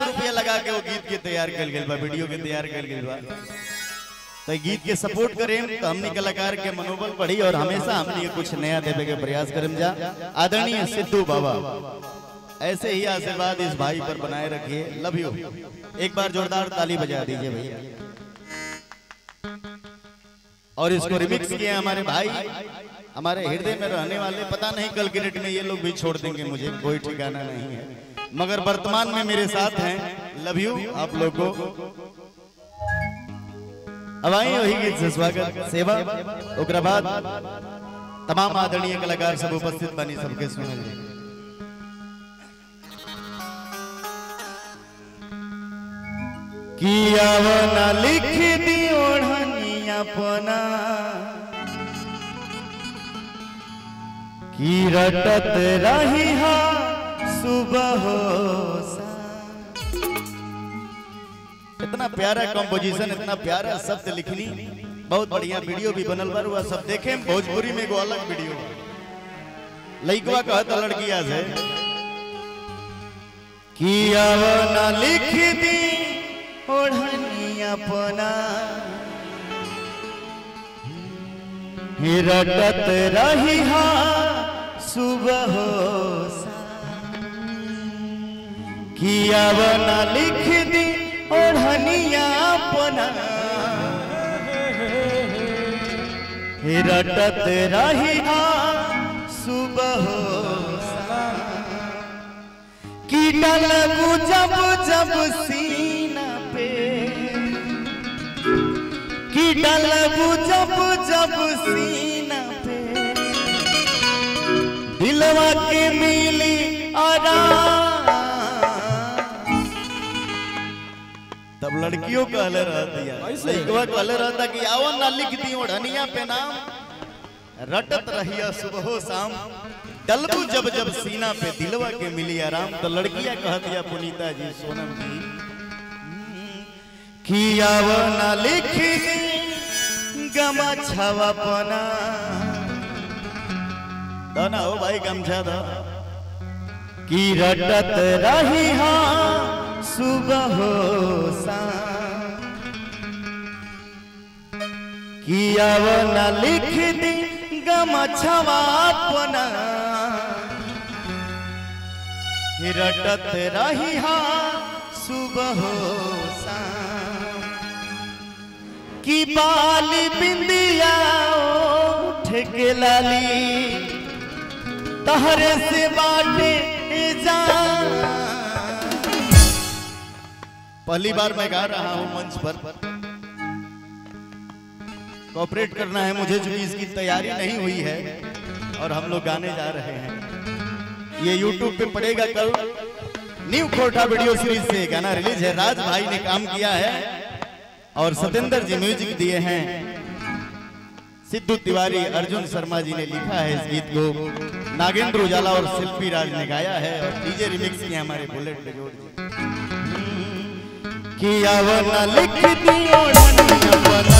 रुपया लगा के वो गीत के तैयार कर बा, वीडियो के तैयार कर बा। तो गीत के सपोर्ट करें तो हमने कलाकार के मनोबल बढ़ी और हमेशा हमनी कुछ नया देवे के प्रयास करें जा। आदरणीय सिद्धू बाबा, ऐसे ही आशीर्वाद इस भाई पर बनाए रखिए। लव यू एक बार जोरदार ताली बजा दीजिए भैया। और इसको रिमिक्स किए हमारे भाई। हमारे हृदय में रहने वाले, पता नहीं कल के डेट में ये लोग भी छोड़ देंगे मुझे, कोई ठिकाना नहीं है। मगर वर्तमान में मेरे साथ हैं। लव यू आप लोग को। अब आई वही गीत से स्वागत। सेवा ओकरा बाद तमाम आदरणीय कलाकार सब उपस्थित बनी सबके सुनल जाए। किया लिख दी ओढ़निया पना। की रटत रही हा। सुबह इतना प्यारा कंपोजिशन इतना प्यारा शब्द लिखनी। बहुत बढ़िया वीडियो भी बनल बार हुआ सब देखे। भोजपुरी में एगो अलग वीडियो लइकवा कहता लड़किया से किया वना लिख दी ओढ़निया पना रटत रही हा सुबह किया लिख दी ओढ़निया रटत रही सुबह। जब जब सीना पे। जब जब सीना पे। दिलवा के मिली आराम। तब लड़कियों का अलग रहती लड़कियों का अलग रहता कि आओ ना लिख दी ओढ़निया पे नाम। रटत रहिया सुबह शाम। डलबू जब जब सीना पे दिलवा के मिली आराम। तो लड़कियाँ कहती है पुनीता जी सोनम जी किया वो ना लिख दी गमा छावा पना। दो ना हो भाई गमछा दो की रटत रही हाँ सुबह हो शाम। किया ना लिख दी गमछवा अपना। रटत रही हा सुबह हो शाम। की बाली बिंदिया उठ के लाली, तहरे से बाटे जा पहली बार मैं गा रहा हूँ मंच पर। कॉपरेट करना है मुझे चूँकि इसकी तैयारी नहीं हुई है और हम लोग गाने जा रहे हैं। ये YouTube पे पड़ेगा कल। न्यू कोटा वीडियो सीरीज़ से गाना रिलीज़ है। राज भाई ने काम किया है और सतेंद्र जी म्यूज़िक दिए हैं। सिद्धू तिवारी अर्जुन शर्मा जी ने लिखा है इस गीत को। नागेंद्र उजाला और शिल्पी राज ने गाया है। और डीजे रिमिक्स किया हमारे बुलेट बेजोड़ जी। किया वना लिख दी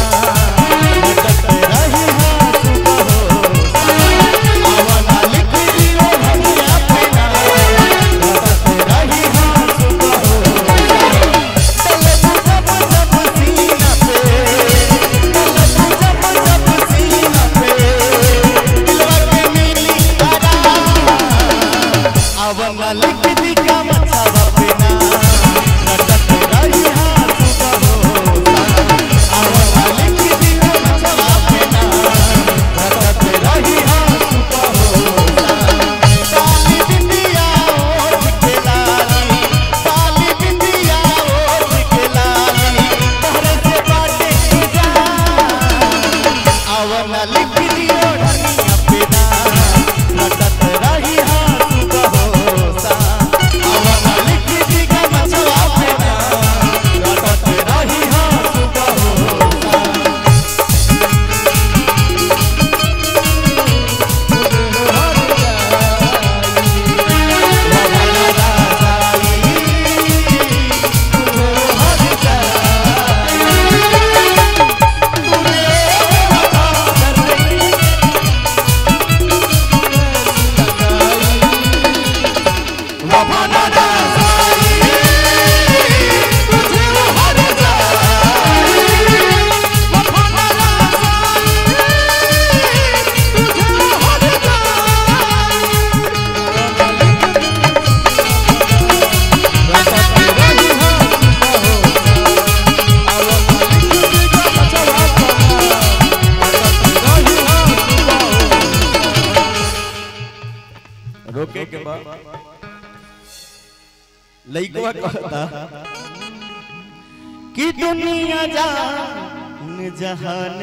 कि दुनिया जान जहान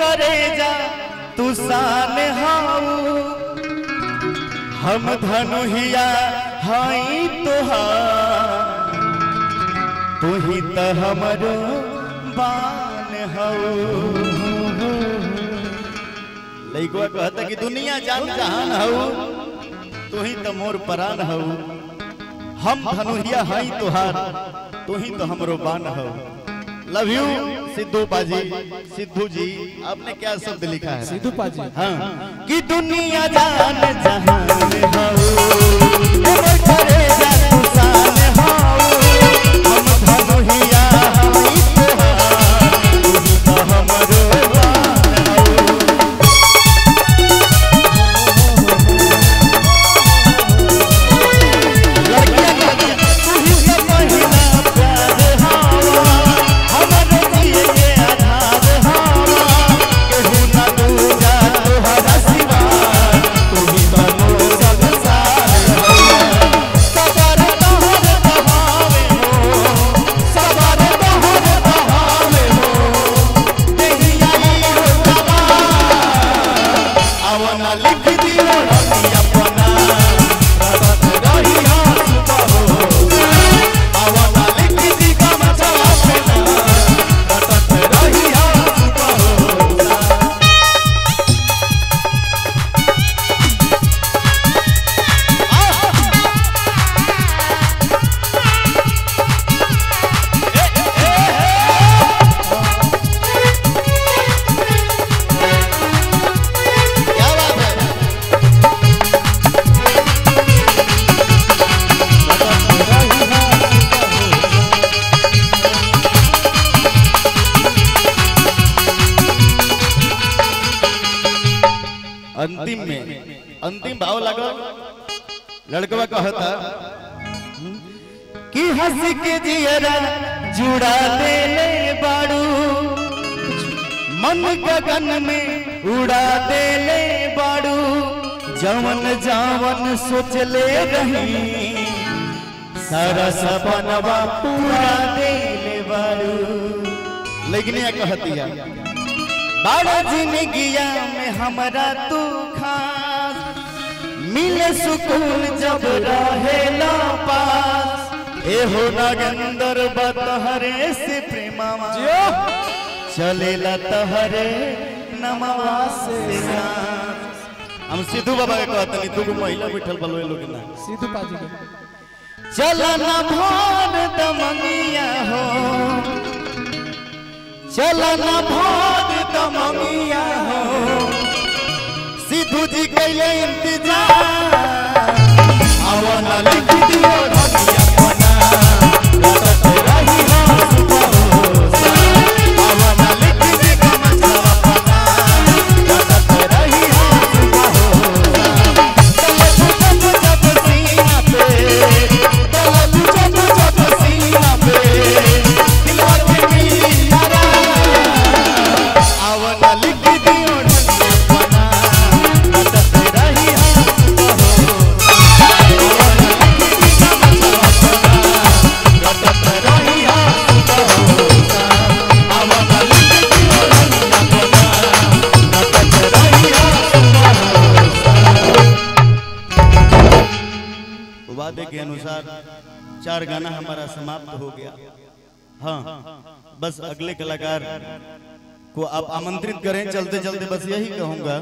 करे जा तू शान हम धनुहिया हाई तोहार तू ही तो हमरो बान हो। लइकवा कहता कि दुनिया जान जहान हो। तू ही तो मोर परान हो हम धनुहिया हई तुहार तू ही तो हमरो बान हो लव यू सिद्धू पाजी। सिद्धू जी आपने क्या शब्द लिखा है? सिद्धू पाजी। हाँ। कि दुनिया जान जहान हो अंतिम में अंतिम भाव लगा लड़कवा कहता कि हंस के जियरा जुड़ा देले बाड़ू। मन गगन में उड़ा देले बाड़ू। जवन जवन सोचले रही सारा सपनवा पूरा देले बाड़ू। लेकिन ये कहतिया बाड़ा जिंदगिया में हमरा तू खास मिले सुकून जब रहेला पास एहो नागेंदर बतहरे से प्रेमावा चलेला तहरे नमवा से हम सिद्धू बाबा के कहतनी तू को महिला बैठल बलवे लोग ना। सिद्धू पाजी के। चलन भोर दमनिया हो। चलन भोर हो सिद्धू जी कैले इंतज़ार। आवना लिख दियो चार गाना हमारा समाप्त हो गया। हाँ बस अगले कलाकार को आप आमंत्रित करें चलते चलते बस यही कहूँगा।